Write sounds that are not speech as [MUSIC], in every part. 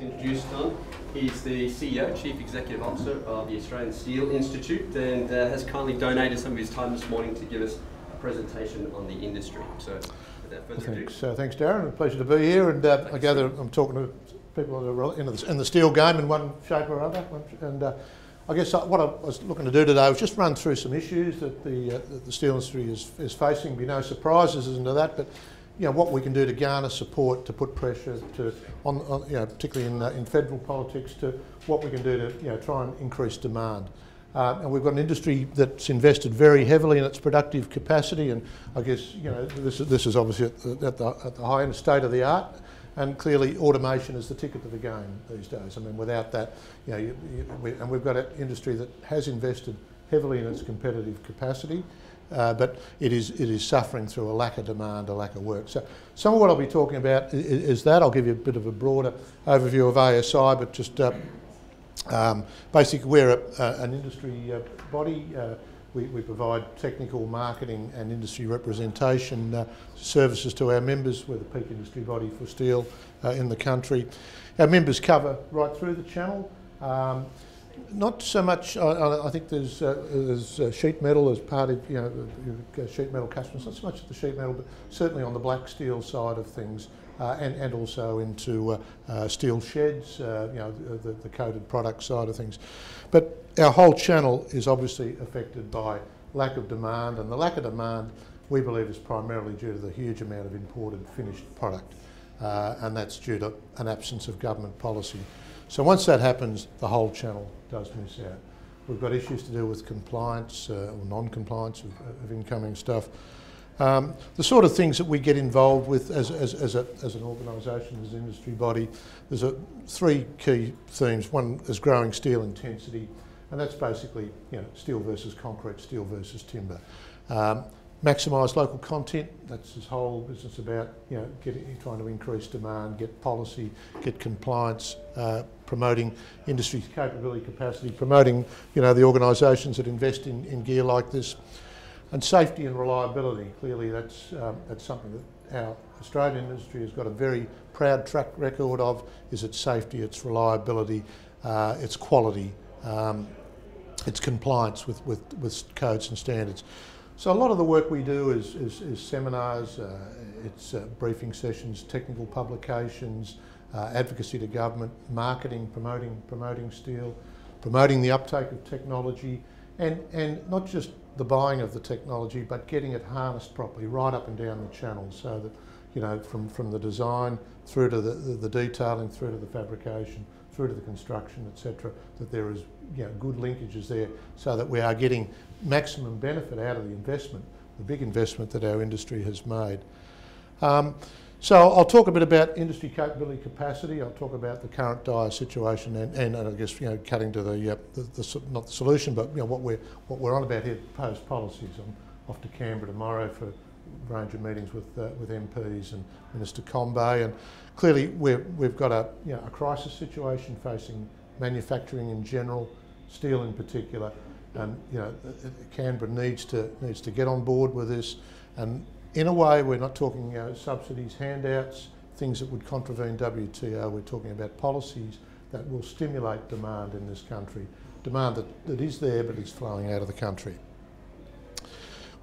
to introduce Don. He's the CEO, Chief Executive Officer of the Australian Steel Institute, and uh, has kindly donated some of his time this morning to give us a presentation on the industry. So, without further ado. Thanks, uh, thanks Darren. A pleasure to be here. And uh, I gather I'm talking to people that are in the, in the steel game in one shape or other. And uh, I guess uh, what I was looking to do today was just run through some issues that the, uh, that the steel industry is, is facing. Be no surprises into that, but you know what we can do to garner support, to put pressure to on, on you know particularly in, uh, in federal politics, to what we can do to you know try and increase demand. Uh, and we've got an industry that's invested very heavily in its productive capacity, and I guess you know this is, this is obviously at the, at the, at the high end state of the art. And clearly, automation is the ticket to the game these days. I mean, without that, you know, you, you, we, and we've got an industry that has invested heavily in its competitive capacity, uh, but it is it is suffering through a lack of demand, a lack of work. So some of what I'll be talking about is, is that. I'll give you a bit of a broader overview of ASI, but just uh, um, basically we're a, uh, an industry uh, body. Uh, we, we, provide technical, marketing and industry representation uh, services to our members. We're the peak industry body for steel in the country. Our members cover right through the channel. Um, not so much. I, I think there's, uh, there's uh, sheet metal as part of you know sheet metal customers. Not so much the sheet metal, but certainly on the black steel side of things, uh, and and also into uh, uh, steel sheds. Uh, you know the, the coated product side of things, but our whole channel is obviously affected by lack of demand, and the lack of demand we believe is primarily due to the huge amount of imported finished product, and that's due to an absence of government policy. So once that happens, the whole channel does miss out. We've got issues to do with compliance uh, or non-compliance of, of, incoming stuff. Um, the sort of things that we get involved with as, as, as, a, as an organisation, as an industry body, there's a, three key themes. One is growing steel intensity, and that's basically you know, steel versus concrete, steel versus timber. Um, maximise local content. That's this whole business about you know getting, trying to increase demand, get policy, get compliance, uh, promoting industry capability capacity, promoting you know the organisations that invest in, in gear like this, and safety and reliability. Clearly, that's um, that's something that our Australian industry has got a very proud track record of. Is its safety, its reliability, uh, its quality. Um, its compliance with, with, with codes and standards. So a lot of the work we do is, is, is seminars, uh, it's uh, briefing sessions, technical publications, uh, advocacy to government, marketing, promoting, promoting steel, promoting the uptake of technology, and, and not just the buying of the technology, but getting it harnessed properly right up and down the channel so that, you know, from, from the design through to the, the, the detailing, through to the fabrication, through to the construction, etc., that there is you know, good linkages there so that we are getting maximum benefit out of the investment, the big investment that our industry has made. Um, so I'll talk a bit about industry capability capacity. I'll talk about the current dire situation and, and, and I guess you know cutting to the, uh, the, the, not the solution, but you know what we're what we're on about here, post policies. I'm off to Canberra tomorrow for a range of meetings with uh, with MPs and Minister Combet, and clearly we have got a you know, a crisis situation facing manufacturing in general, steel in particular, and you know Canberra needs to needs to get on board with this. And in a way, we're not talking know, subsidies, handouts, things that would contravene WTO. We're talking about policies that will stimulate demand in this country, demand that, that is there but is flowing out of the country.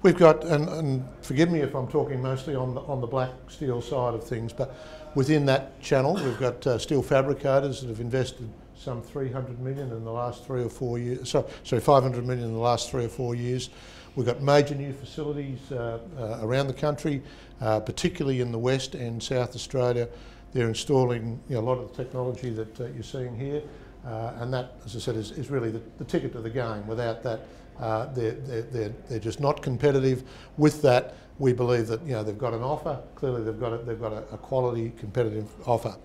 We've got, and, and, forgive me if I'm talking mostly on the, on the black steel side of things, but within that channel, we've got uh, steel fabricators that have invested some 300 million in the last three or four years, sorry, sorry 500 million in the last three or four years. We've got major new facilities uh, uh, around the country, uh, particularly in the West and South Australia. They're installing you know, a lot of the technology that uh, you're seeing here, uh, and that, as I said, is, is really the, the, ticket to the game. Without that, uh, they're, they're, they're, just not competitive. With that, we believe that you know, they've got an offer. Clearly, they've got a, they've got a, a quality, competitive offer.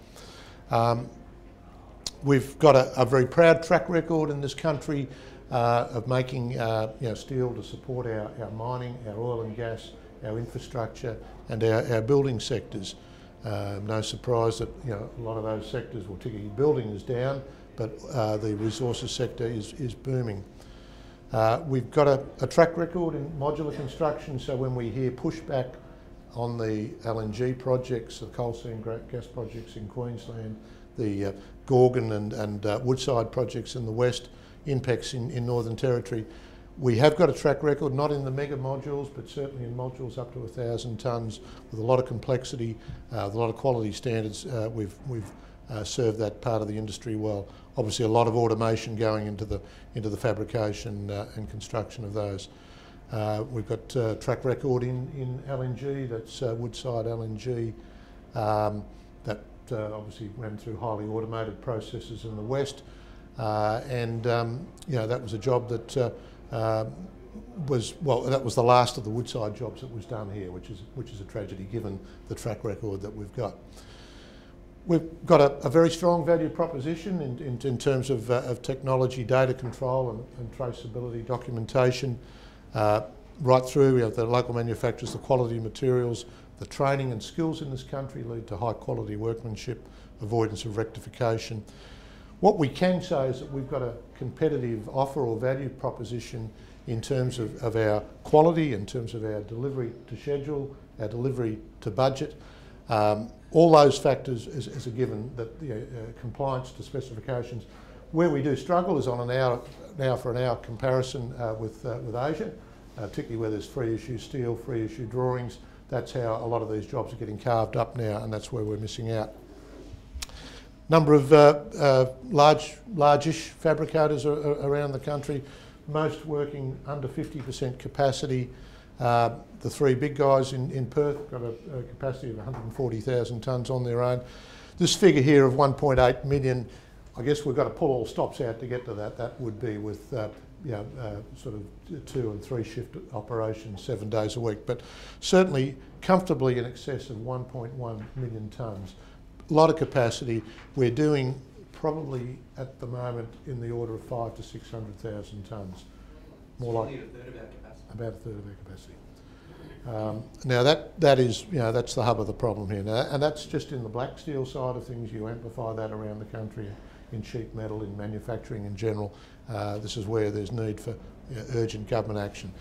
Um, We've got a, a, very proud track record in this country of making uh, you know, steel to support our, our mining, our oil and gas, our infrastructure and our, our building sectors. Uh, no surprise that you know, a lot of those sectors, well particularly building is down, but uh, the resources sector is, is booming. Uh, we've got a, a track record in modular construction, so when we hear pushback on the LNG projects, the coal seam gas projects in Queensland, the uh, Gorgon and, and uh, Woodside projects in the west, INPEX in, in Northern Territory. We have got a track record, not in the mega modules, but certainly in modules up to 1,000 tonnes with a lot of complexity, uh, with a lot of quality standards. Uh, we've, we've uh, served that part of the industry well. Obviously, a lot of automation going into the, into the fabrication uh, and construction of those. Uh, we've got uh, track record in, in LNG, that's Woodside LNG. Um, that obviously ran through highly automated processes in the west. And um, you know, that was a job that uh, was well, that was the last of the Woodside jobs that was done here, which is which is a tragedy given the track record that we've got. We've got a, a very strong value proposition in, in, in terms of, uh, of technology, data control and, and traceability documentation, uh, right through we have the local manufacturers, the quality materials, the training and skills in this country lead to high quality workmanship, avoidance of rectification. What we can say is that we've got a competitive offer or value proposition in terms of, of our quality, in terms of our delivery to schedule, our delivery to budget. Um, all those factors is, is a given that you know, uh, compliance to specifications. Where we do struggle is on an hour, hour for an hour comparison uh, with, uh, with Asia, uh, particularly where there's free issue steel, free issue drawings. That's how a lot of these jobs are getting carved up now, and that's where we're missing out. Number of uh, uh, large, large-ish fabricators are, are around the country, most working under 50% capacity. Uh, the three big guys in, in Perth got a, a capacity of 140,000 tonnes on their own. This figure here of 1.8 million, I guess we've got to pull all stops out to get to that. That would be with uh, you know, uh, sort of two and three shift operations seven days a week, but certainly comfortably in excess of 1.1 million tonnes lot of capacity. We're doing probably at the moment in the order of five to 600,000 tonnes. More like a third of our capacity. About a third of our capacity. Um, now that, that is, you know, that's the hub of the problem here. Now, and that's just in the black steel side of things. You amplify that around the country in sheet metal, in manufacturing in general. Uh, this is where there's need for you know, urgent government action.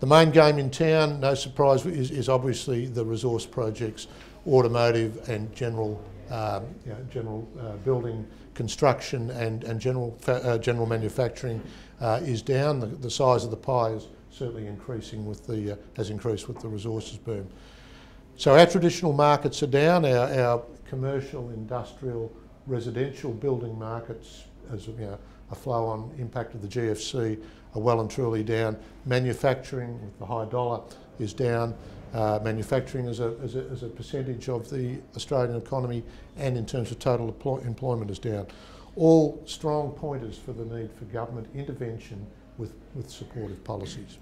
The main game in town, no surprise, is, is obviously the resource projects, automotive and general um, you know, general uh, building construction and, and general, uh, general manufacturing uh, is down. The, the, size of the pie is certainly increasing with the, uh, has increased with the resources boom. So our traditional markets are down, our, our commercial, industrial, residential building markets as you know, a flow-on impact of the GFC are well and truly down. Manufacturing with the high dollar is down uh, manufacturing as a, as, a, as a percentage of the Australian economy and in terms of total employment is down. All strong pointers for the need for government intervention with, with supportive policies.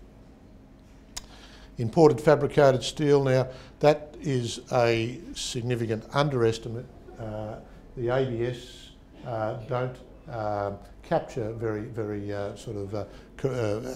Imported fabricated steel, now that is a significant underestimate. Uh, the ABS uh, don't uh, capture very, very uh, sort of uh,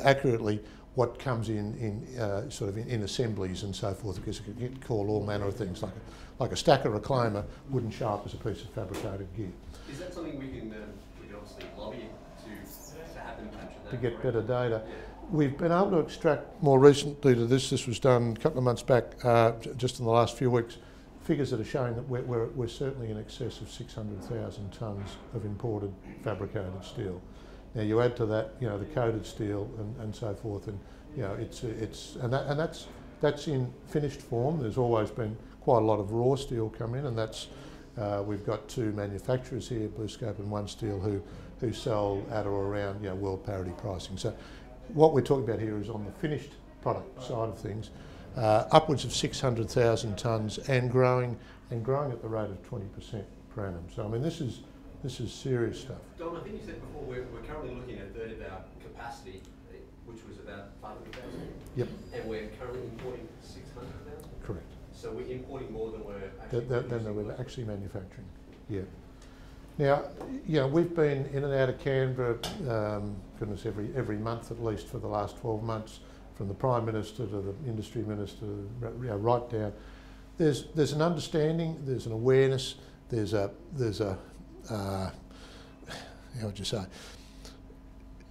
accurately what comes in, in uh, sort of in, in, assemblies and so forth, because it can call all manner of things, like a, like a stacker reclaimer wouldn't show up as a piece of fabricated gear. Is that something we can, um, we can obviously lobby to, to have them capture that? To get better data. Yeah. We've been able to extract more recently to this, this was done a couple of months back, uh, just in the last few weeks, figures that are showing that we're, we're, we're certainly in excess of 600,000 tonnes of imported fabricated steel. Now you add to that, you know, the coated steel and, and so forth, and you know, it's it's and that and that's that's in finished form. There's always been quite a lot of raw steel come in, and that's uh, we've got two manufacturers here, BlueScope and OneSteel, who who sell at or around you know world parity pricing. So what we're talking about here is on the finished product side of things, uh, upwards of 600,000 tonnes and growing and growing at the rate of 20% per annum. So I mean this is this is serious stuff. Don, I think you said before we're, we're currently looking at a third of our capacity, which was about 500,000. Yep. And we're currently importing 600,000? Correct. So we're importing more than we're actually that, that, Than we're actually manufacturing, yeah. Now, you know, we've been in and out of Canberra, um, goodness, every, every month at least for the last 12 months, from the Prime Minister to the Industry Minister, right down. There's, there's an understanding, there's an awareness, there's a, there's a uh, how would you say?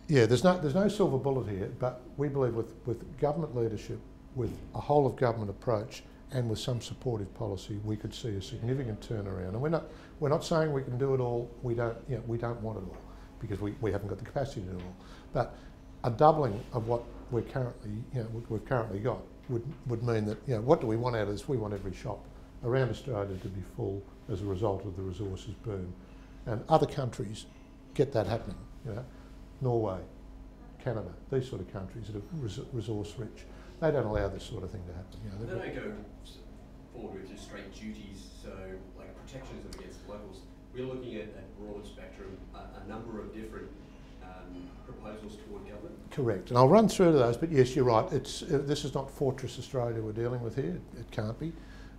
Yeah, there's no, there's no silver bullet here, but we believe with, with government leadership, with a whole of government approach and with some supportive policy, we could see a significant turnaround. And we're not, we're not saying we can do it all. We don't, you know, we don't want it all because we, we haven't got the capacity to do it all. But a doubling of what we're currently, you know, we've currently got would, would mean that, you know, what do we want out of this? We want every shop around Australia to be full as a result of the resources boom. And other countries get that happening, you know, Norway, Canada, these sort of countries that are res resource rich. They don't allow this sort of thing to happen. You know, they don't go forward with just straight duties, so like protectionism against locals. We're looking at a broad spectrum, a, a number of different um, proposals toward government. Correct, and I'll run through to those. But yes, you're right. It's uh, this is not Fortress Australia we're dealing with here. It, it can't be.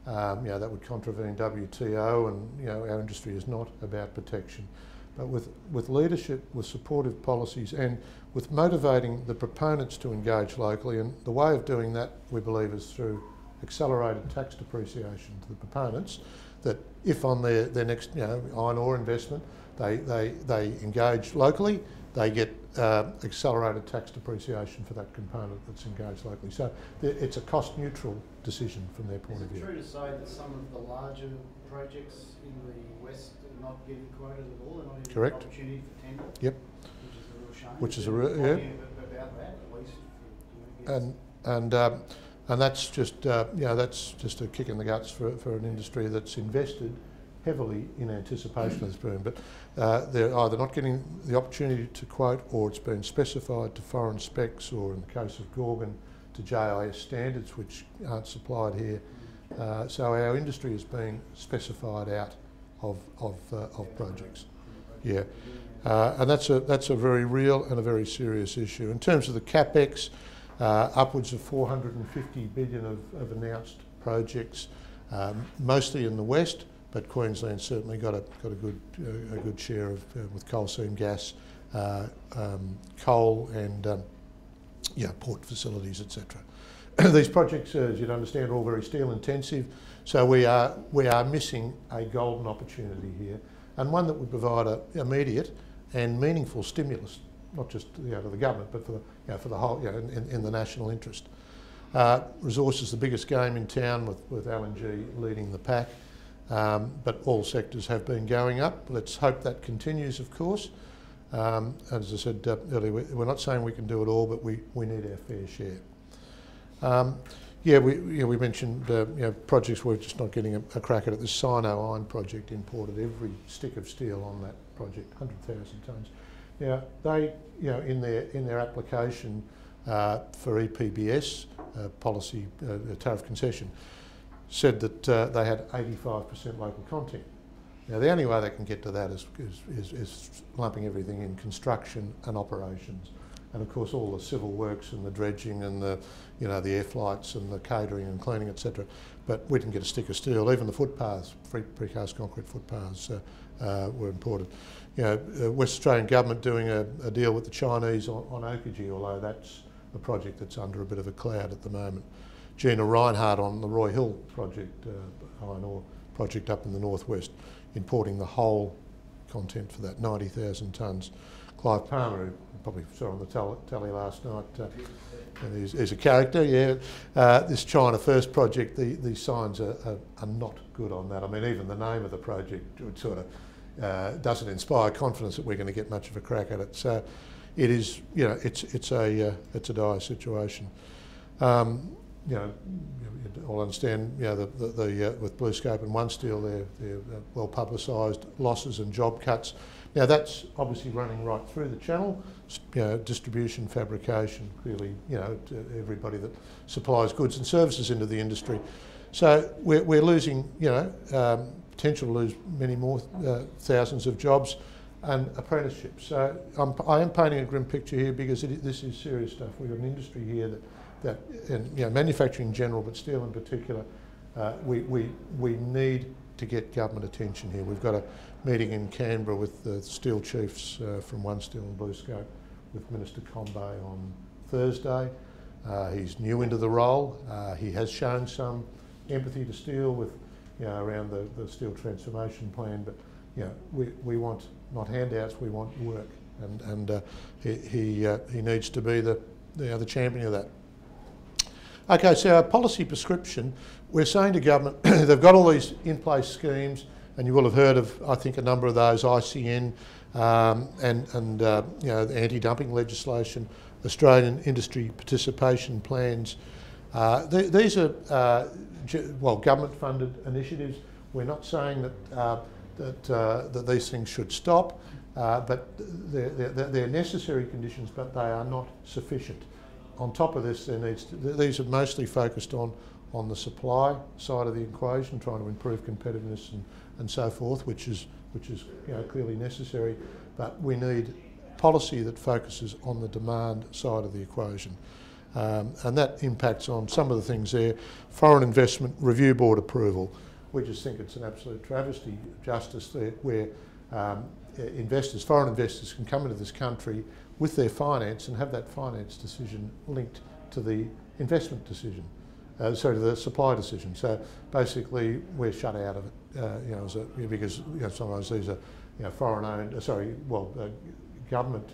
Um, you know, that would contravene WTO, and you know our industry is not about protection. But with, with leadership, with supportive policies, and with motivating the proponents to engage locally, and the way of doing that, we believe, is through accelerated tax depreciation to the proponents, that if on their, their next you know, iron ore investment they, they, they engage locally, they get uh, accelerated tax depreciation for that component that's engaged locally. So it's a cost neutral decision from their point of view. Is it true to say that some of the larger projects in the west are not getting quoted at all? They're not even Correct. an opportunity for tender? Yep. Which is a real shame. Which is a real, yeah. About that, at least. You know, And and um, and that's just uh, you know that's just a kick in the guts for for an industry that's invested heavily in anticipation of this boom, but uh, they're either not getting the opportunity to quote or it's been specified to foreign specs or in the case of Gorgon to JIS standards which aren't supplied here. Uh, so our industry is being specified out of, of, uh, of projects. Yeah, uh, and that's a, that's a very real and a very serious issue. In terms of the CapEx, uh, upwards of 450 billion of, of announced projects, um, mostly in the west, but Queensland certainly got a got a good a good share of uh, with coal seam gas, uh, um, coal and um, yeah port facilities etc. [CLEARS THROAT] These projects, as you'd understand, are all very steel intensive, so we are we are missing a golden opportunity here, and one that would provide a immediate and meaningful stimulus, not just you know, to the government, but for the you know, for the whole you know, in, in the national interest. Uh, resources the biggest game in town with, with LNG leading the pack. Um, but all sectors have been going up. Let's hope that continues, of course. Um, as I said uh, earlier, we're not saying we can do it all, but we, we need our fair share. Um, yeah, we, we mentioned uh, you know, projects we're just not getting a, a, crack at it. The Sino Iron project imported every stick of steel on that project, 100,000 tonnes. Now, they, you know, in their, in their application uh, for EPBS, uh, policy, uh, tariff concession, said that uh, they had 85% local content. Now, the only way they can get to that is, is, is, lumping everything in construction and operations. And of course, all the civil works and the dredging and the, you know, the air flights and the catering and cleaning, etc. But we didn't get a stick of steel. Even the footpaths, precast concrete footpaths, uh, uh, were imported. You know, uh, West Australian government doing a, a, deal with the Chinese on, on although that's a project that's under a bit of a cloud at the moment. Gina Rinehart on the Roy Hill project, uh, iron ore project up in the northwest, importing the whole content for that, 90,000 tonnes. Clive Palmer, who probably saw on the telly last night, uh, and he's, he's, a character, yeah. Uh, this China First project, the, the signs are, are, are, not good on that. I mean, even the name of the project sort of uh, doesn't inspire confidence that we're going to get much of a crack at it. So it is, you know, it's, it's, a, uh, it's a dire situation. Um, you know, you all understand, you know, the, the, the uh, with BlueScope and OneSteel, they're, they're uh, well publicised losses and job cuts. Now that's obviously running right through the channel, you know, distribution, fabrication, clearly, you know, everybody that supplies goods and services into the industry. So we're, we're losing, you know, um, potential to lose many more uh, thousands of jobs and apprenticeships. So I'm, I am painting a grim picture here because it, this is serious stuff. We've got an industry here that that in you know, manufacturing in general, but steel in particular, uh, we, we, we need to get government attention here. We've got a meeting in Canberra with the steel chiefs uh, from OneSteel and BlueScope with Minister Combet on Thursday. Uh, he's new into the role. Uh, he has shown some empathy to steel with, you know, around the, the steel transformation plan, but you know, we, we want not handouts, we want work. And, and uh, he, he, uh, he needs to be the, the, the champion of that. Okay, so our policy prescription, we're saying to government, [CLEARS THROAT] they've got all these in-place schemes, and you will have heard of, I think, a number of those, ICN um, and, and uh, you know, anti-dumping legislation, Australian industry participation plans. Uh, th these are, uh, well, government-funded initiatives. We're not saying that, uh, that, uh, that these things should stop, uh, but they're, they're, they're necessary conditions, but they are not sufficient on top of this, there needs to, these are mostly focused on, on the supply side of the equation, trying to improve competitiveness and, and so forth, which is, which is you know, clearly necessary. But we need policy that focuses on the demand side of the equation. Um, and that impacts on some of the things there. Foreign Investment Review Board approval. We just think it's an absolute travesty justice there, where um, investors, foreign investors can come into this country with their finance and have that finance decision linked to the investment decision, uh, sorry, to the supply decision. So basically, we're shut out of it, uh, you know, a, because you know, sometimes these are, you know, foreign-owned, uh, sorry, well, uh, government,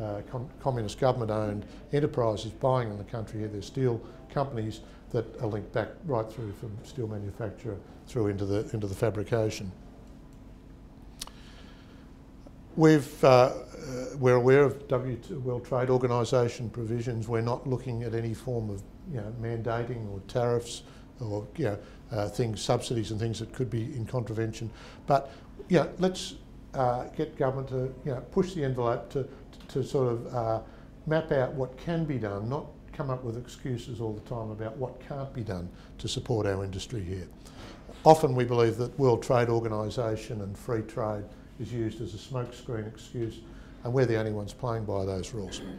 uh, com communist government-owned enterprises buying in the country here. There's steel companies that are linked back right through from steel manufacturer through into the into the fabrication. We've, uh, uh, we're aware of w World Trade Organisation provisions. We're not looking at any form of you know, mandating or tariffs or you know, uh, things, subsidies and things that could be in contravention. But yeah, let's uh, get government to you know, push the envelope to, to, to sort of uh, map out what can be done, not come up with excuses all the time about what can't be done to support our industry here. Often we believe that World Trade Organisation and free trade is used as a smokescreen excuse, and we're the only ones playing by those rules. [COUGHS]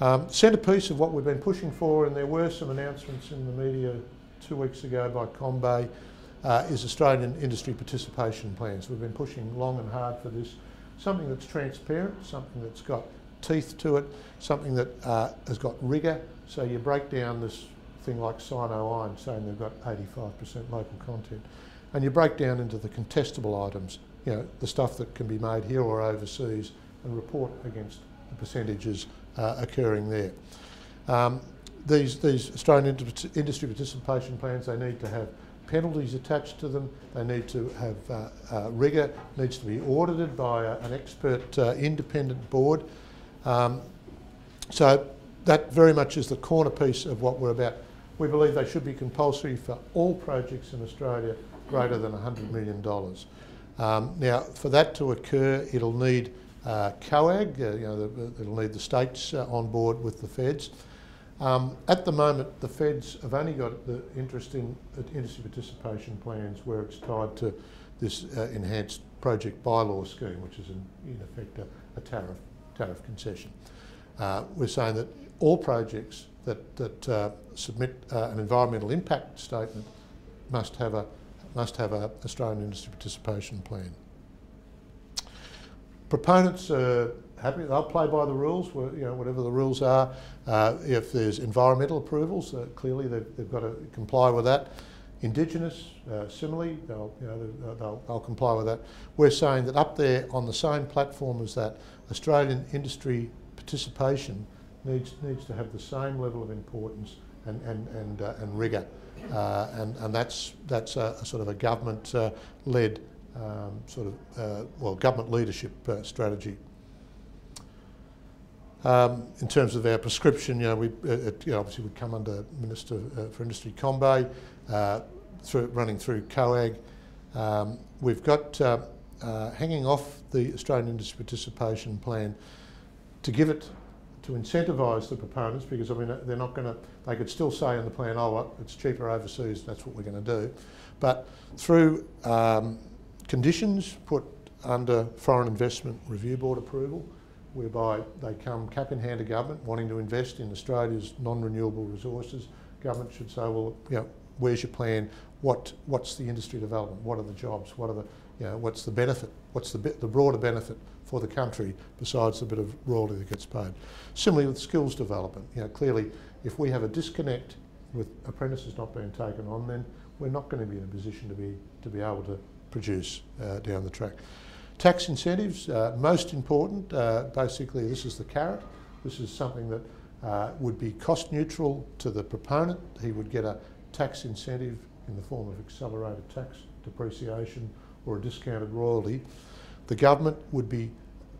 Um, centrepiece of what we've been pushing for, and there were some announcements in the media two weeks ago by Combet, uh, is Australian industry participation plans. We've been pushing long and hard for this. Something that's transparent, something that's got teeth to it, something that uh, has got rigour. So you break down this thing like Sino Iron saying they've got 85% local content, and you break down into the contestable items you know, the stuff that can be made here or overseas and report against the percentages uh, occurring there. Um, these, these Australian industry participation plans, they need to have penalties attached to them, they need to have uh, uh, rigour, needs to be audited by a, an expert uh, independent board. Um, so that very much is the corner piece of what we're about. We believe they should be compulsory for all projects in Australia greater than $100 million. Um, now, for that to occur, it'll need uh, COAG, uh, you know, the, it'll need the states uh, on board with the feds. Um, at the moment, the feds have only got the interest in uh, industry participation plans where it's tied to this uh, enhanced project bylaw scheme, which is in, in effect a, a, tariff, tariff concession. Uh, we're saying that all projects that, that submit an environmental impact statement must have a must have an Australian industry participation plan. Proponents are happy, they'll play by the rules, you know, whatever the rules are. Uh, if there's environmental approvals, uh, clearly they've, they've, got to comply with that. Indigenous, uh, similarly, they'll, you know, they'll, they'll comply with that. We're saying that up there on the same platform as that, Australian industry participation needs, needs to have the same level of importance and, and, and, uh, and rigour. Uh, and, and that's, that's a, a sort of a government-led uh, um, sort of, uh, well, government leadership uh, strategy. Um, in terms of our prescription, you know, we it, you know, obviously would come under Minister for Industry Combet, through, running through COAG. Um, we've got uh, uh, hanging off the Australian Industry Participation Plan to give it to incentivise the proponents because I mean they're not going to. They could still say in the plan, "Oh, what, it's cheaper overseas. That's what we're going to do," but through um, conditions put under Foreign Investment Review Board approval, whereby they come cap in hand to government wanting to invest in Australia's non-renewable resources, government should say, "Well, you know, where's your plan? What what's the industry development? What are the jobs? What are the you know, what's the benefit? What's the, the broader benefit for the country besides the bit of royalty that gets paid? Similarly with skills development, you know, clearly if we have a disconnect with apprentices not being taken on, then we're not going to be in a position to be, to be able to produce uh, down the track. Tax incentives, uh, most important, uh, basically this is the carrot. This is something that uh, would be cost neutral to the proponent. He would get a tax incentive in the form of accelerated tax depreciation or a discounted royalty. The government would be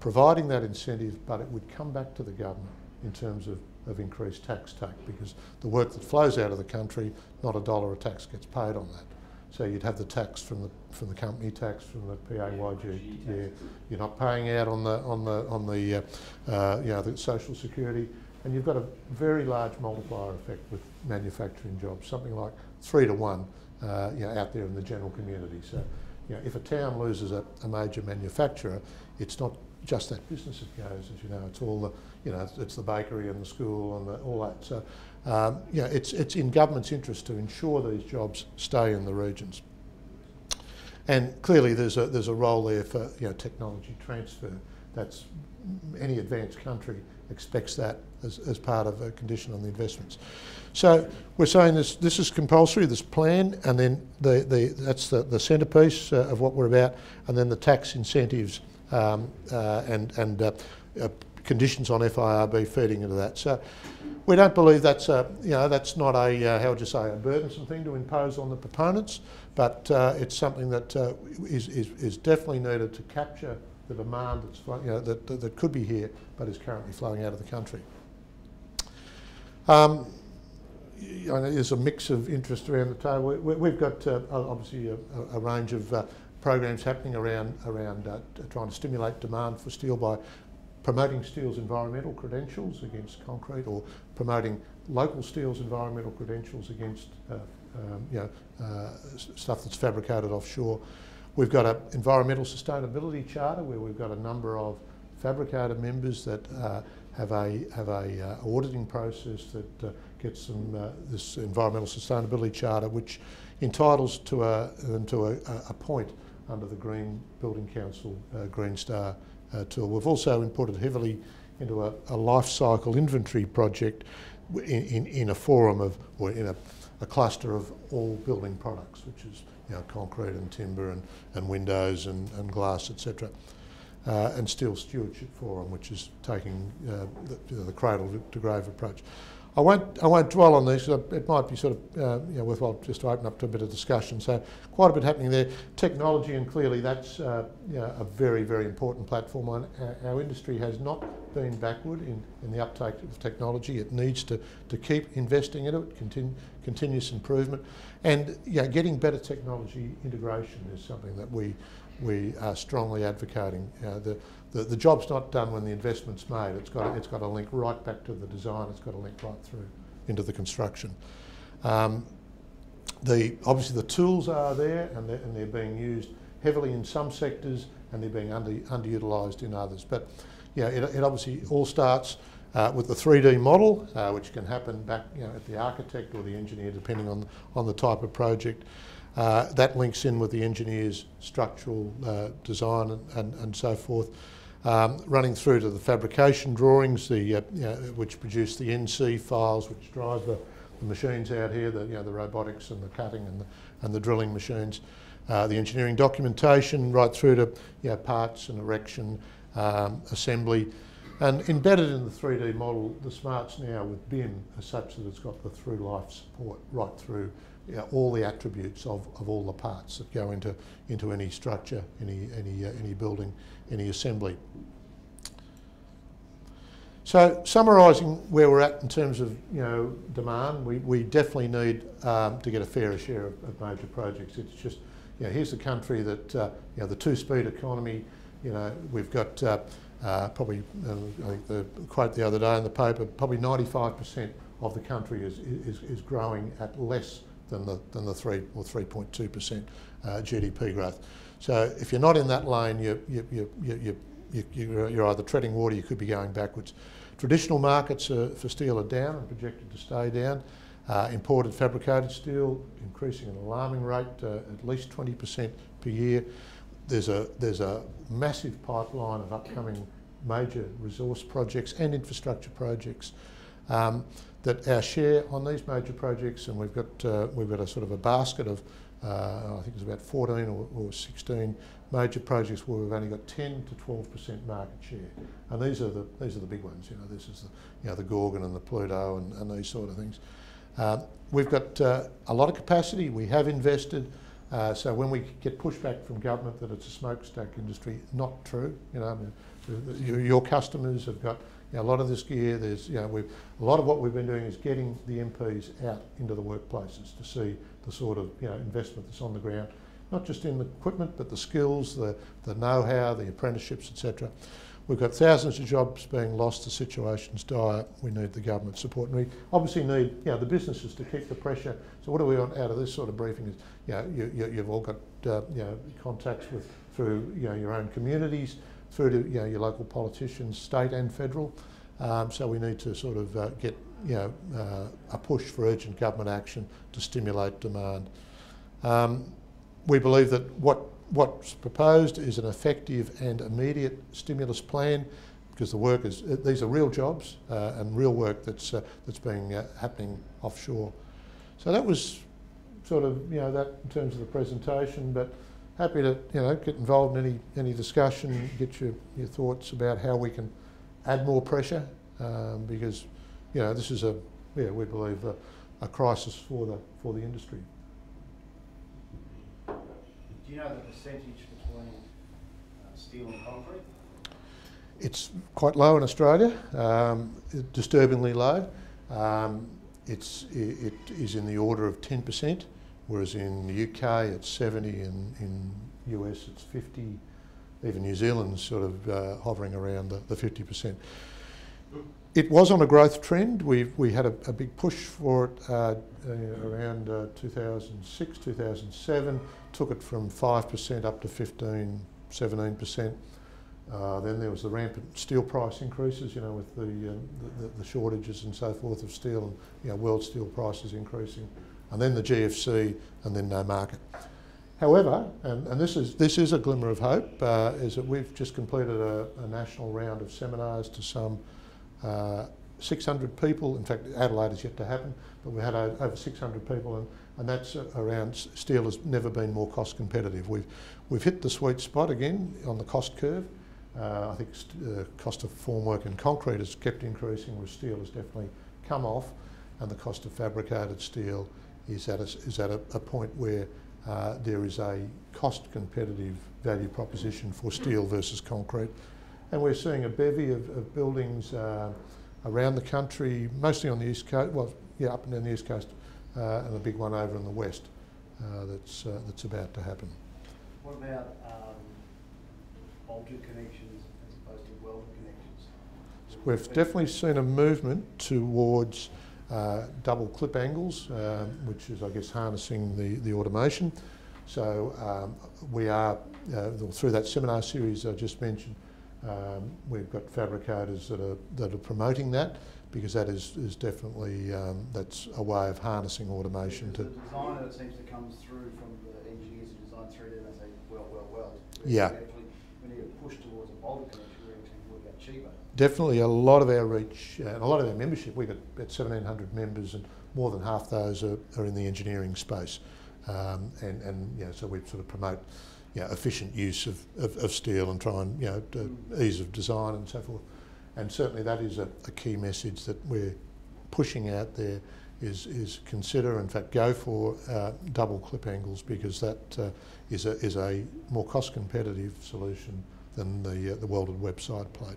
providing that incentive, but it would come back to the government in terms of, of increased tax take because the work that flows out of the country, not a dollar of tax gets paid on that. So you'd have the tax from the from the company tax from the PAYG. Yeah, you're not paying out on the on the on the uh, uh, you know the social security, and you've got a very large multiplier effect with manufacturing jobs, something like three to one, uh, you know, out there in the general community. So, you know, if a town loses a, a major manufacturer, it's not just that business that goes, as you know, it's all the, you know, it's, the bakery and the school and the, all that. So, um, it's, it's in government's interest to ensure these jobs stay in the regions. And clearly there's a, there's a role there for, you know, technology transfer. That's, any advanced country expects that as, as part of a condition on the investments. So we're saying this, this is compulsory, this plan, and then the, the, that's the, the centrepiece uh, of what we're about, and then the tax incentives um, uh, and, and uh, uh conditions on FIRB feeding into that. So we don't believe that's a, you know, that's not a, uh, how would you say, a burdensome thing to impose on the proponents, but uh, it's something that is, is, is definitely needed to capture the demand that's, you know, that, that, that, could be here, but is currently flowing out of the country. Um, you know, there's a mix of interest around the table. We, have got uh, obviously a, a, range of uh, programs happening around around uh, trying to stimulate demand for steel by promoting steel's environmental credentials against concrete or promoting local steel's environmental credentials against uh, um, you know, uh, stuff that's fabricated offshore. We've got an environmental sustainability charter where we've got a number of fabricator members that uh, have a have a uh, auditing process that uh, gets them uh, this environmental sustainability charter, which entitles to a them to a, a point under the Green Building Council Green Star uh, tool. We've also imported heavily into a, a life cycle inventory project in, in, in, a forum of, or in a, a cluster of all building products, which is you know, concrete and timber and, and windows and, and glass, etc. Uh, and Steel Stewardship Forum, which is taking uh, the, the cradle to grave approach. I won't, I won't dwell on these it might be sort of uh, you know, worthwhile just to open up to a bit of discussion. So quite a bit happening there. Technology and clearly that's uh, you know, a very, very important platform. Our, our, industry has not been backward in, in the uptake of technology. It needs to, to keep investing in it, continue, continuous improvement. And you know, getting better technology integration is something that we, we are strongly advocating. Uh, the, the, the job's not done when the investment's made. It's got, it's got to link right back to the design. It's got to link right through into the construction. Um, the, obviously the tools are there and they're, and they're being used heavily in some sectors and they're being under, underutilised in others. But yeah, it, it obviously all starts uh, with the 3D model, uh, which can happen back you know, at the architect or the engineer, depending on, on the type of project. Uh, that links in with the engineer's structural uh, design and, and, and, so forth. Um, running through to the fabrication drawings, the, uh, you know, which produce the NC files, which drive the, the, machines out here, the, you know, the robotics and the cutting and the, and the drilling machines. Uh, the engineering documentation, right through to you know, parts and erection, um, assembly. And embedded in the 3D model, the smarts now with BIM are such that it's got the through life support right through you know, all the attributes of, of all the parts that go into, into any structure, any, any, uh, any building, any assembly. So summarising where we're at in terms of you know demand, we, we definitely need um, to get a fairer share of, of, major projects. It's just you know here's the country that uh, you know the two-speed economy. You know we've got uh, uh, probably uh, I think the quote the other day in the paper probably 95% of the country is, is is growing at less than the than the three or 3.2% uh, GDP growth. So if you're not in that lane, you, you, you, you, you, you're either treading water, you could be going backwards. Traditional markets for steel are down and projected to stay down. Uh, imported fabricated steel increasing at an alarming rate, uh, at least 20% per year. There's a, there's a massive pipeline of upcoming major resource projects and infrastructure projects. Um, that our share on these major projects, and we've got uh, we've got a sort of a basket of uh, I think it's about 14 or, or 16 major projects where we've only got 10 to 12 percent market share, and these are the these are the big ones. You know, this is the you know the Gorgon and the Pluto and, and these sort of things. Uh, we've got uh, a lot of capacity. We have invested. Uh, so when we get pushback from government that it's a smokestack industry, not true. You know, I mean, your customers have got know, a lot of this gear. There's, you know, we've, a lot of what we've been doing is getting the MPs out into the workplaces to see the sort of you know investment that's on the ground, not just in the equipment, but the skills, the, the know-how, the apprenticeships, etc. We've got thousands of jobs being lost. The situation's dire. We need the government support. And we obviously need you know, the businesses to keep the pressure. So what do we want out of this sort of briefing is you know, you, you, you've all got uh, you know, contacts with through you know, your own communities, through to you know, your local politicians, state and federal. Um, so we need to sort of uh, get you know, uh, a push for urgent government action to stimulate demand. Um, we believe that what what's proposed is an effective and immediate stimulus plan because the work is uh, these are real jobs uh, and real work that's uh, that's being uh, happening offshore. So that was sort of you know that in terms of the presentation, but happy to you know get involved in any any discussion, get your your thoughts about how we can add more pressure um, because you know this is a yeah we believe a, a crisis for the for the industry. Do you know the percentage between uh, steel and concrete? It's quite low in Australia, um, disturbingly low. Um, it's, i- it is in the order of 10%, whereas in the UK it's 70, in, in US it's 50, even New Zealand's sort of uh, hovering around the, the 50%. It was on a growth trend. We we had a, a big push for it uh, uh, around uh, 2006, 2007. Took it from 5% up to 15, 17%. Uh, then there was the rampant steel price increases, you know, with the, um, the, the shortages and so forth of steel and, you know, world steel prices increasing. And then the GFC and then no market. However, and, and this is this is a glimmer of hope, uh, is that we've just completed a, a national round of seminars to some uh, 600 people. In fact, Adelaide is yet to happen, but we had over 600 people, and, and that's around steel has never been more cost competitive. We've we've hit the sweet spot again on the cost curve. Uh, I think uh, cost of formwork and concrete has kept increasing, whereas steel has definitely come off, and the cost of fabricated steel is at a, s- is at a, a point where uh, there is a cost competitive value proposition for steel versus concrete. And we're seeing a bevy of, of buildings uh, around the country, mostly on the east coast, well, yeah, up and down the east coast, uh, and a big one over in the west uh, that's, uh, that's about to happen. What about um, bolted connections as opposed to welded connections? We've definitely seen a movement towards uh, double clip angles, um, which is, I guess, harnessing the, the automation. So um, we are, uh, through that seminar series I just mentioned, um, we've got fabricators that are, that are promoting that because that is, is definitely, um, that's a way of harnessing automation to, The designer that seems to come through from the engineers who design 3D, they say, well, well, well. Yeah. Actually, we need to push towards a connection, where it can work out cheaper. Definitely a lot of our reach uh, and a lot of our membership, we've got about 1,700 members and more than half those are, are in the engineering space. Um, and, and you know, so we sort of promote you know, efficient use of, of, of steel and try and, you know, ease of design and so forth. And certainly that is a, a key message that we're pushing out there is, is consider, in fact, go for uh, double clip angles because that uh, is, a, is a more cost competitive solution than the, uh, the welded web side plate.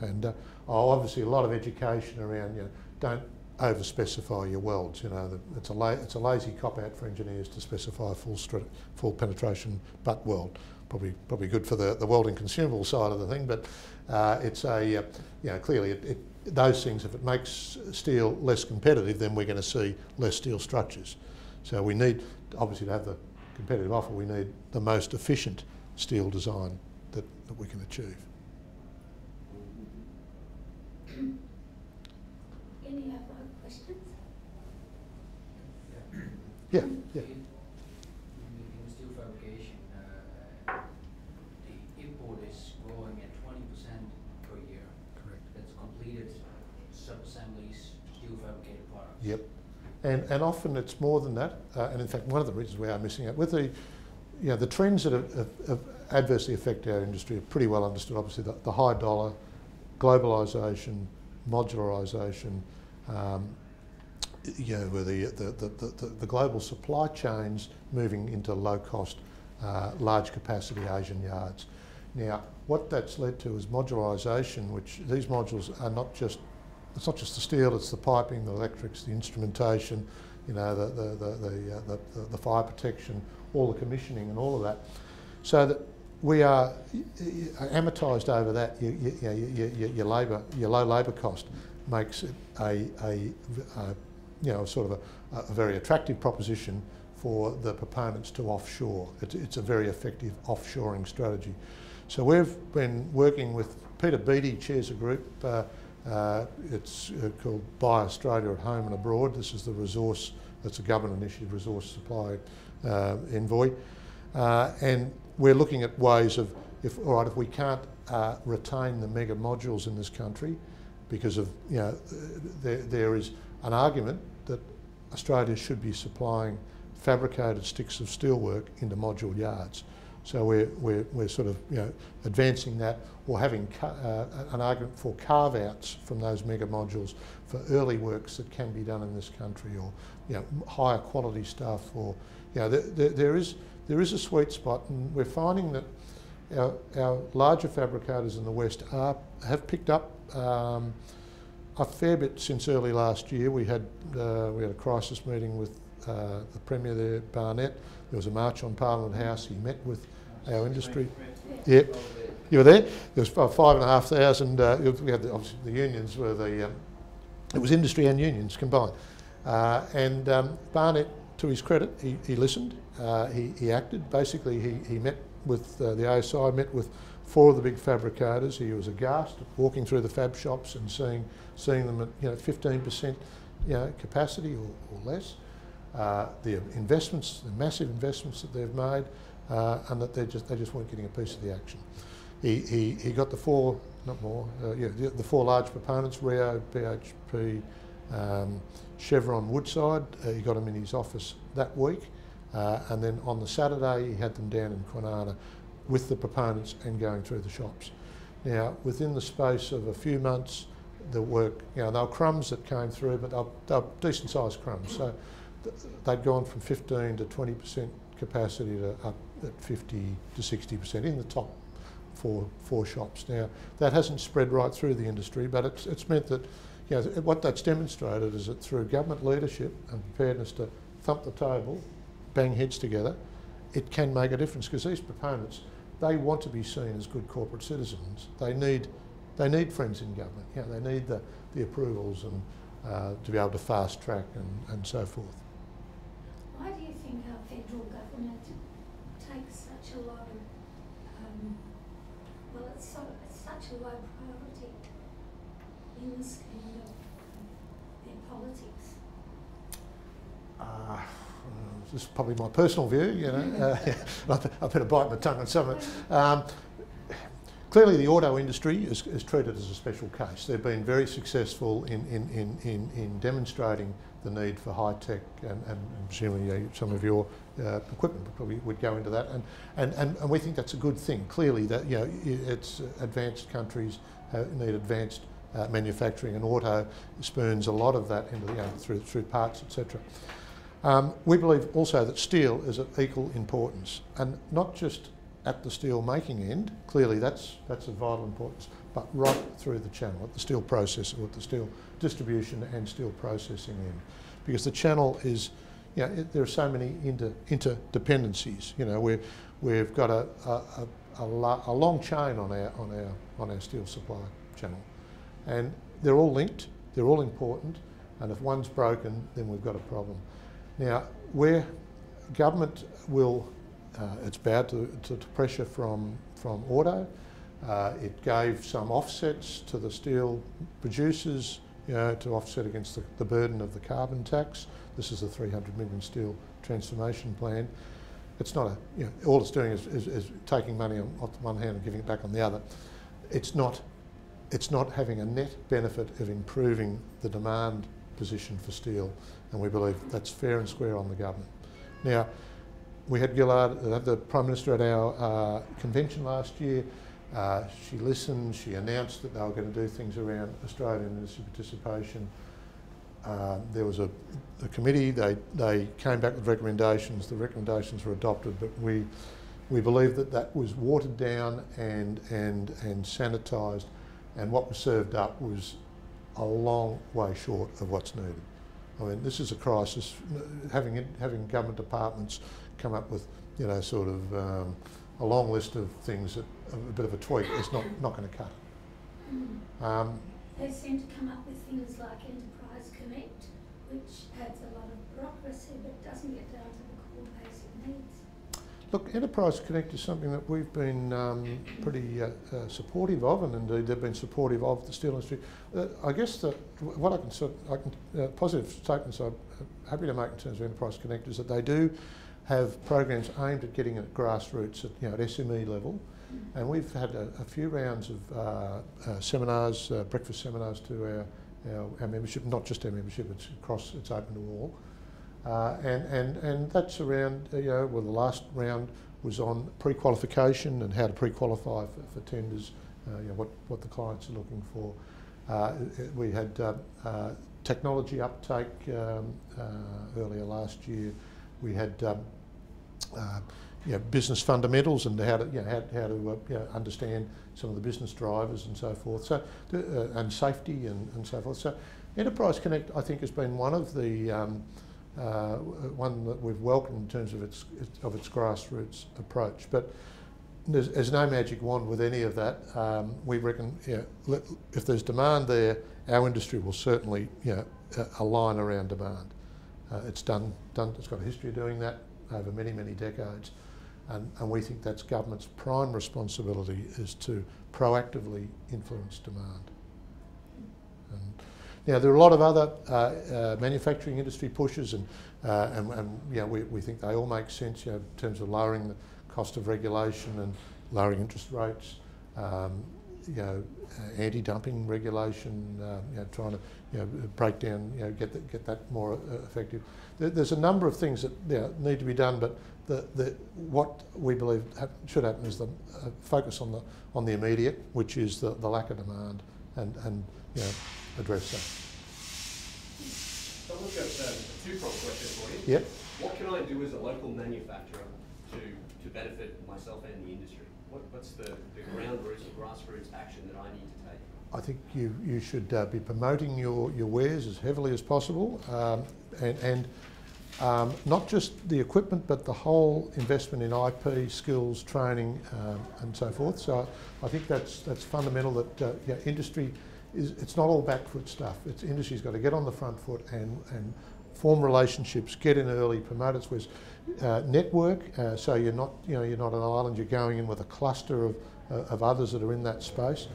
And uh, oh, obviously a lot of education around, you know, don't over specify your welds. You know, it's, a la- it's a lazy cop out for engineers to specify full, full penetration butt weld. Probably, probably good for the, the welding consumable side of the thing, but uh, it's a, uh, you know, clearly it, it, those things, if it makes steel less competitive, then we're going to see less steel structures. So we need, obviously to have the competitive offer, we need the most efficient steel design that, that we can achieve. Any other questions? Yeah, yeah. In, in steel fabrication, uh, the import is growing at twenty percent per year. Correct. That's completed sub-assembly And, and often it's more than that. Uh, and in fact, one of the reasons we are missing out with the, you know, the trends that have, have, have adversely affect our industry are pretty well understood. Obviously, the, the high dollar, globalisation, modularisation, um, you know, the, the, the, the, global supply chains moving into low cost, uh, large capacity Asian yards. Now, what that's led to is modularisation, which these modules are not just, it's not just the steel, it's the piping, the electrics, the instrumentation, you know, the, the, the, the, uh, the, the, the fire protection, all the commissioning and all of that. So that we are amortised over that, you, you, you, you, your labour, your low labour cost makes it a, a, a you know, sort of a, a, very attractive proposition for the proponents to offshore. It's, it's a very effective offshoring strategy. So we've been working with Peter Beattie chairs a group. Uh, uh, it's uh, called Buy Australia at Home and Abroad. This is the resource, that's a government initiative, resource supply uh, envoy. Uh, and we're looking at ways of, if, all right, if we can't uh, retain the mega modules in this country because of, you know, there, there is an argument that Australia should be supplying fabricated sticks of steelwork into module yards. So we're, we're, we're sort of you know, advancing that or having uh, an argument for carve-outs from those mega modules for early works that can be done in this country or you know, higher quality stuff or you know, there, there, is, there is a sweet spot and we're finding that our, our larger fabricators in the West are, have picked up um, a fair bit since early last year. We had uh, we had a crisis meeting with uh, the Premier there, Barnett. There was a march on Parliament House. He met with our industry. Yeah, you were there. There was five and a half thousand. Uh, we had the, obviously the unions were the. Um, it was industry and unions combined. Uh, and um, Barnett, to his credit, he, he listened. Uh, he, he acted. Basically, he, he met with uh, the ASI, met with four of the big fabricators. He was aghast walking through the fab shops and seeing seeing them at you know 15% you know, capacity or, or less. Uh, the investments, the massive investments that they've made, uh, and that they just they just weren't getting a piece of the action. He he, he got the four, not more, uh, yeah, the, the, four large proponents: Rio, BHP, um, Chevron, Woodside. Uh, he got them in his office that week, uh, and then on the Saturday he had them down in Kwinana with the proponents and going through the shops. Now, within the space of a few months, the work, you know, they were crumbs that came through, but they were decent sized crumbs. So th they'd gone from 15 to 20% capacity to up at 50 to 60% in the top four, four shops. Now, that hasn't spread right through the industry, but it's, it's meant that, you know, what that's demonstrated is that through government leadership and preparedness to thump the table, bang heads together, it can make a difference because these proponents, they want to be seen as good corporate citizens. They need they need friends in government. You know, they need the, the approvals and uh, to be able to fast track and, and so forth. Why do you think our federal government takes such a low, um, well, it's, so, it's such a low priority scheme of their politics? Uh, this is probably my personal view, you know. [LAUGHS] uh, I better bite my tongue on some of it. Um, Clearly the auto industry is, is, treated as a special case. They've been very successful in, in, in, in, in demonstrating the need for high tech and, and presumably uh, some of your uh, equipment probably would go into that and, and, and, and we think that's a good thing. Clearly that you know it's advanced countries need advanced uh, manufacturing and auto spurns a lot of that into you know, through, through parts etc. Um, we believe also that steel is of equal importance and not just at the steel making end, clearly that's, that's of vital importance, but right through the channel, at the steel processor, at the steel distribution and steel processing end. Because the channel is, you know, it, there are so many inter, interdependencies. You know, we we've got a, a, a, a, a long chain on our, on, our, on our steel supply channel. And they're all linked, they're all important, and if one's broken, then we've got a problem. Now, where government will uh, it's bad to, to, to, pressure from, from auto. Uh, it gave some offsets to the steel producers you know, to offset against the, the burden of the carbon tax. This is the 300 million steel transformation plan. It's not a, you know, all it's doing is, is, is taking money on, on one hand and giving it back on the other. It's not, it's not having a net benefit of improving the demand position for steel, and we believe that's fair and square on the government. Now, we had Gillard, uh, the Prime Minister, at our uh, convention last year. Uh, she listened, she announced that they were going to do things around Australian industry participation. Uh, there was a, a, committee, they, they came back with recommendations, the recommendations were adopted, but we, we believe that that was watered down and, and, and sanitised, and what was served up was a long way short of what's needed. I mean, this is a crisis. Having, having government departments come up with, you know, sort of um, a long list of things that a bit of a tweak is not, not going to cut it. Um, they seem to come up with things like Enterprise Connect, which adds a lot of bureaucracy but doesn't get down to the core basic needs. Look, Enterprise Connect is something that we've been um, pretty uh, uh, supportive of, and indeed they've been supportive of the steel industry. Uh, I guess the, what I can, sort I can uh, positive statements I'm happy to make in terms of Enterprise Connect is that they do have programs aimed at getting at grassroots at, you know, at SME level. And we've had a, a few rounds of uh, uh, seminars, uh, breakfast seminars to our, our, our, membership, not just our membership, it's across, it's open to all. Uh, and, and, and that's around, uh, you know, well, the last round was on pre-qualification and how to pre-qualify for, for tenders, uh, you know, what, what the clients are looking for. we had technology uptake um, earlier last year. We had um, uh, you know, business fundamentals and how to, you know, how, how to uh, you know, understand some of the business drivers and so forth. So, uh, and safety and, and so forth. So, Enterprise Connect, I think, has been one of the um, uh, one that we've welcomed in terms of its of its grassroots approach. But there's, there's no magic wand with any of that. Um, we reckon, yeah, if there's demand there, our industry will certainly, you know, align around demand. Uh, it's done, done. It's got a history of doing that over many, many decades. And, and we think that's government's prime responsibility is to proactively influence demand. And, now, there are a lot of other uh, uh, manufacturing industry pushes, and, uh, and, and you know, we, we think they all make sense you know, in terms of lowering the cost of regulation and lowering interest rates, um, you know, uh, anti-dumping regulation, uh, you know, trying to you know, break down, you know, get, the, get that more uh, effective. There, there's a number of things that you know, need to be done, but the, the, what we believe should happen is the uh, focus on the, on the immediate, which is the, the lack of demand, and, and you know, address that. I've got um, a two-pronged question for you. Yep. What can I do as a local manufacturer to, to benefit myself and the industry? What, what's the, the ground roots and grassroots action that I need to take? I think you, you should uh, be promoting your, your wares as heavily as possible um, and, and um, not just the equipment but the whole investment in IP, skills, training um, and so forth. So I think that's, that's fundamental that uh, yeah, industry is, it's not all back foot stuff. It's industry's got to get on the front foot and, and form relationships, get in early, promote its uh, network. Uh, so you're not, you know, you're not an island. You're going in with a cluster of, uh, of others that are in that space.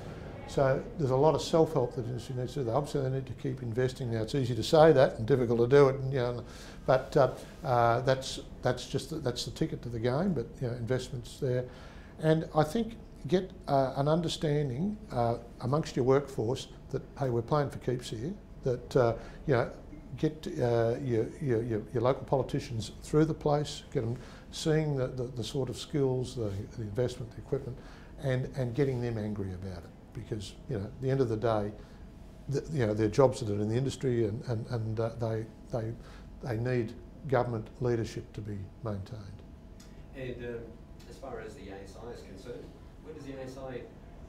So there's a lot of self-help that industry needs to do. Obviously, they need to keep investing. Now, it's easy to say that and difficult to do it, and, you know, but uh, uh, that's that's just the, that's the ticket to the game. But you know, investments there, and I think get uh, an understanding uh, amongst your workforce that hey, we're playing for keeps here. That uh, you know, get uh, your, your, your, local politicians through the place, get them seeing the, the, the sort of skills, the, the investment, the equipment, and, and getting them angry about it because you know at the end of the day, the, you know their jobs that are in the industry and and, and uh, they they they need government leadership to be maintained. And uh, as far as the ASI is concerned, where does the ASI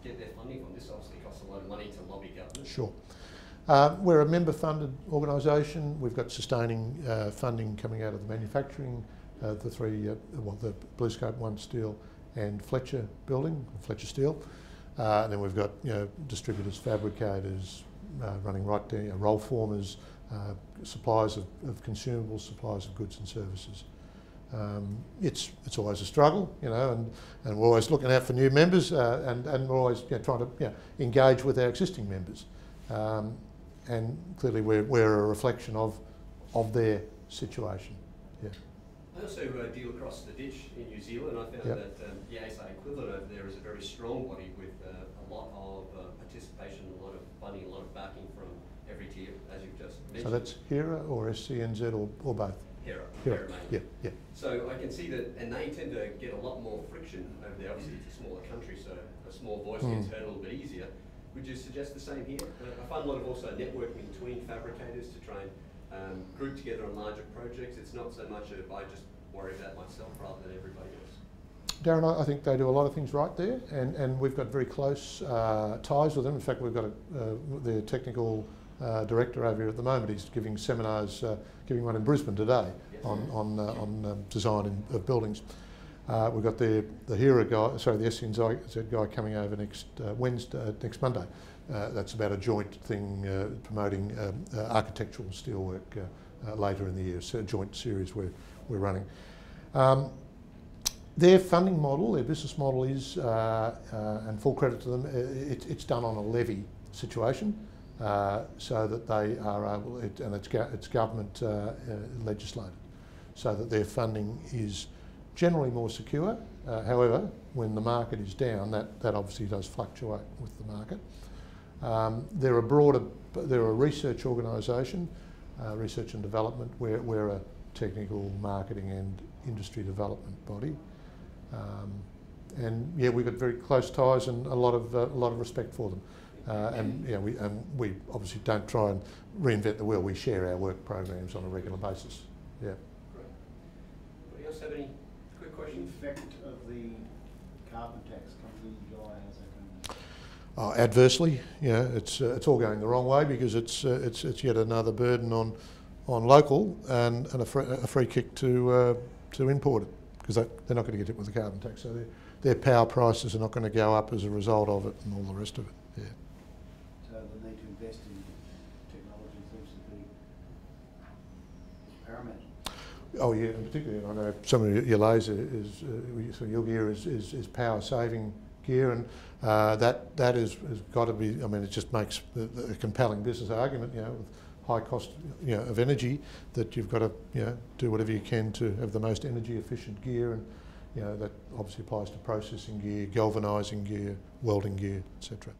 get their funding from? This obviously costs a lot of money to lobby government. Sure. Uh, we're a member-funded organisation. We've got sustaining uh, funding coming out of the manufacturing, uh, the three, uh, well, the BlueScope OneSteel and Fletcher building, Fletcher Steel. Uh, and then we've got you know, distributors, fabricators, uh, running right down, roll formers, suppliers of, of, consumables, suppliers of goods and services. Um, it's it's always a struggle, you know, and, and we're always looking out for new members, uh, and and we're always you know, trying to you know, engage with our existing members, um, and clearly we're we're a reflection of of their situation. Yeah. I also uh, deal across the ditch in New Zealand. I found yep. that um, the ASA equivalent over there is a very strong body with uh, a lot of uh, participation, a lot of funding, a lot of backing from every tier, as you've just mentioned. So that's HERA or SCNZ or, or both? HERA, HERA, mainly. yeah, yeah. So I can see that, and they tend to get a lot more friction over there. Obviously, it's a smaller country, so a small voice gets Mm. heard a little bit easier. Would you suggest the same here? I find a lot of also networking between fabricators to try and um, group together on larger projects. It's not so much of I just worry about myself rather than everybody else. Darren, I- think they do a lot of things right there, and, and we've got very close uh, ties with them. In fact, we've got a, uh, the technical uh, director over here at the moment. He's giving seminars, uh, giving one in Brisbane today on on uh, on um, design in, of buildings. Uh, we've got the the HERA guy, sorry, the SNZ guy coming over next uh, Wednesday, uh, next Monday. Uh, that's about a joint thing uh, promoting um, uh, architectural steelwork later in the year. So a joint series we're we're running. Um, their funding model, their business model is, uh, uh, and full credit to them, it, it's done on a levy situation, uh, so that they are able, it, and it's, go, it's government uh, uh, legislated, so that their funding is generally more secure. Uh, however, when the market is down, that, that obviously does fluctuate with the market. Um, they're a broader, they're a research organisation, research and development. We're, we're a technical marketing and industry development body. Um, and yeah, we've got very close ties and a lot of uh, a lot of respect for them. Uh, and yeah, we and we obviously don't try and reinvent the wheel. We share our work programs on a regular basis. Yeah. Great. Anybody else have any quick The questions? effect of the carbon tax comes in July, how's that going to? Uh, adversely, yeah, it's uh, it's all going the wrong way because it's uh, it's it's yet another burden on on local and, and a, free, a free kick to uh, to import it because they, they're not going to get hit with the carbon tax. So their, their power prices are not going to go up as a result of it and all the rest of it. Yeah. So the need to invest in technology seems to be paramount. Oh yeah, and particularly I know some of your, laser is uh, so your gear is, is, is power saving gear, and uh, that that is has got to be. I mean, it just makes the- a compelling business argument. You know, with high cost you know of energy, that you've got to you know do whatever you can to have the most energy efficient gear, and you know that obviously applies to processing gear, galvanising gear, welding gear, etc.